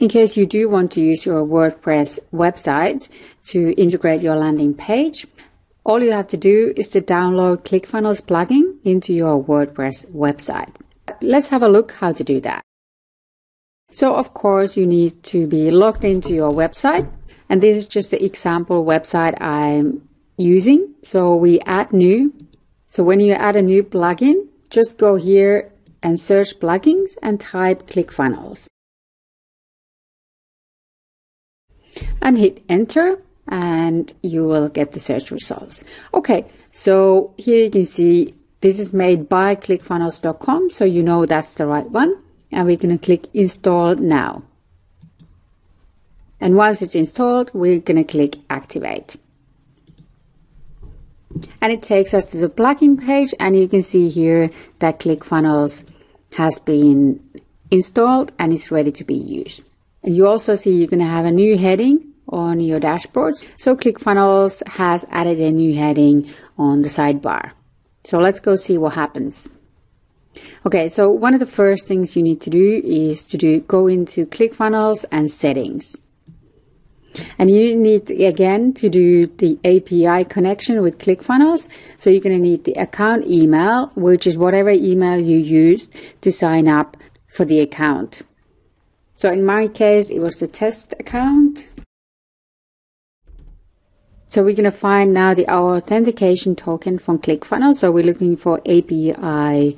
In case you do want to use your WordPress website to integrate your landing page, all you have to do is to download ClickFunnels plugin into your WordPress website. Let's have a look how to do that. So of course you need to be logged into your website and this is just the example website I'm using. So we add new. So when you add a new plugin, just go here and search plugins and type ClickFunnels. And hit enter and you will get the search results. Okay, so here you can see this is made by clickfunnels.com, so you know that's the right one. And we're going to click install now. And once it's installed, we're going to click activate. And it takes us to the plugin page and you can see here that ClickFunnels has been installed and is ready to be used. And you also see you're going to have a new heading on your dashboards. So ClickFunnels has added a new heading on the sidebar. So let's go see what happens. Okay, so one of the first things you need to do is to do go into ClickFunnels and settings. And you need again to do the API connection with ClickFunnels. So you're going to need the account email, which is whatever email you used to sign up for the account. So in my case, it was the test account. So we're going to find now the our authentication token from ClickFunnels. So we're looking for API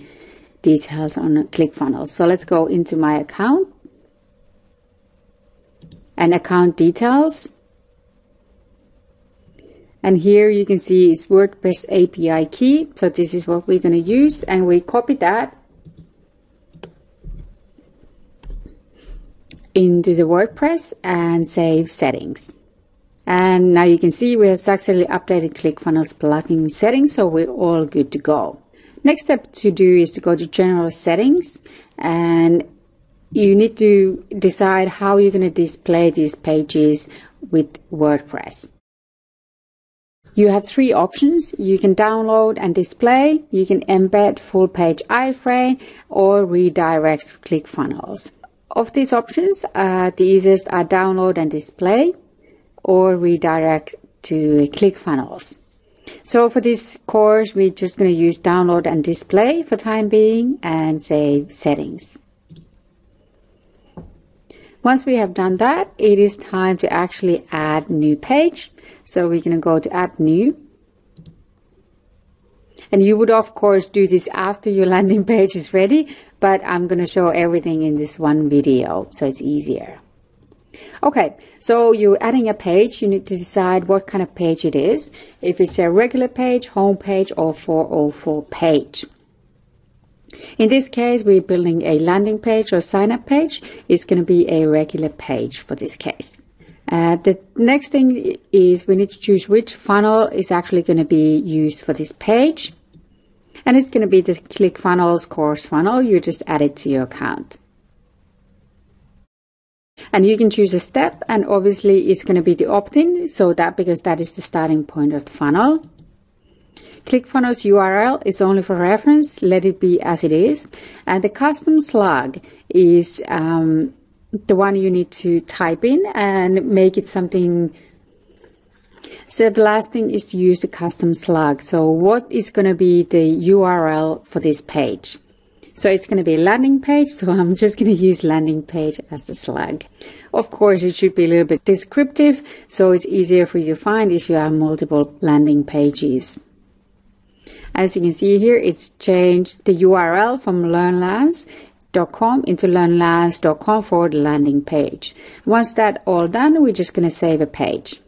details on ClickFunnels. So let's go into my account and account details. And here you can see it's WordPress API key. So this is what we're going to use and we copy that into the WordPress and save settings. And now you can see we have successfully updated ClickFunnels plugin settings, so we're all good to go. Next step to do is to go to general settings and you need to decide how you're going to display these pages with WordPress. You have three options. You can download and display, you can embed full page iframe or redirect ClickFunnels. Of these options, uh, the easiest are download and display or redirect to ClickFunnels. So for this course, we're just going to use download and display for time being and save settings. Once we have done that, it is time to actually add new page. So we're going to go to add new. And you would of course do this after your landing page is ready, but I'm going to show everything in this one video so it's easier. Okay, so you're adding a page, you need to decide what kind of page it is. If it's a regular page, home page, or 404 page. In this case, we're building a landing page or sign up page. It's going to be a regular page for this case. Uh, the next thing is we need to choose which funnel is actually going to be used for this page. And it's going to be the ClickFunnels course funnel. You just add it to your account. And you can choose a step and obviously it's going to be the opt-in. So that because that is the starting point of the funnel. ClickFunnels URL is only for reference. Let it be as it is. And the custom slug is um, the one you need to type in and make it something so the last thing is to use the custom slug. So what is going to be the URL for this page? So it's going to be a landing page. So I'm just going to use landing page as the slug. Of course, it should be a little bit descriptive. So it's easier for you to find if you have multiple landing pages. As you can see here, it's changed the URL from learnlance.com into learnlance.com for the landing page. Once that's all done, we're just going to save a page.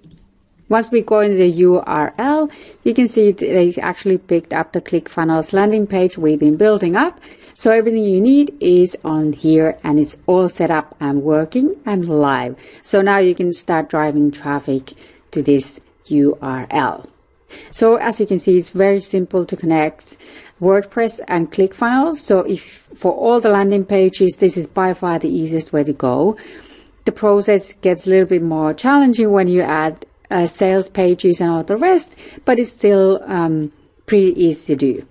Once we go into the URL, you can see they actually picked up the ClickFunnels landing page we've been building up. So everything you need is on here and it's all set up and working and live. So now you can start driving traffic to this URL. So as you can see, it's very simple to connect WordPress and ClickFunnels. So if for all the landing pages, this is by far the easiest way to go. The process gets a little bit more challenging when you add uh, sales pages and all the rest, but it's still um, pretty easy to do.